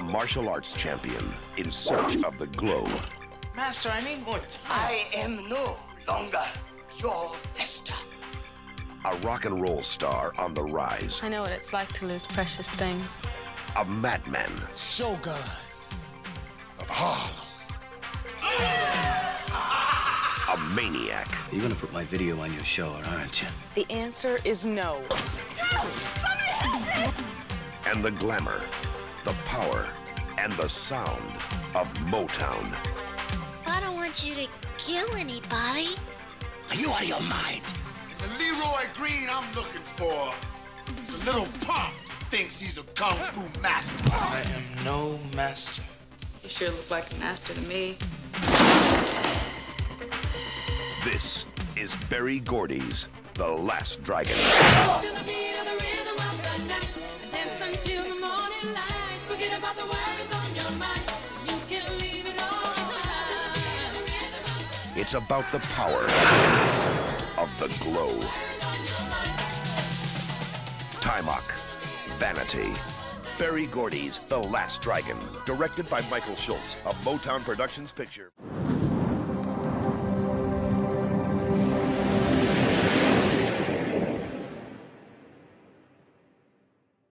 martial arts champion in search of the glow. Master, I need more time. I am no longer your master. A rock and roll star on the rise. I know what it's like to lose precious things. A madman. Shogun of Harlem. A maniac. You're gonna put my video on your show, aren't you? The answer is no. And the glamour, the power, and the sound of Motown. I don't want you to kill anybody. Are you out of your mind? The Leroy Green I'm looking for is a little punk thinks he's a kung fu master. I am no master. You sure look like a master to me. This is Berry Gordy's The Last Dragon. It's about the power of the glow. Taimak, Vanity. Berry Gordy's The Last Dragon, directed by Michael Schultz, a Motown Productions picture.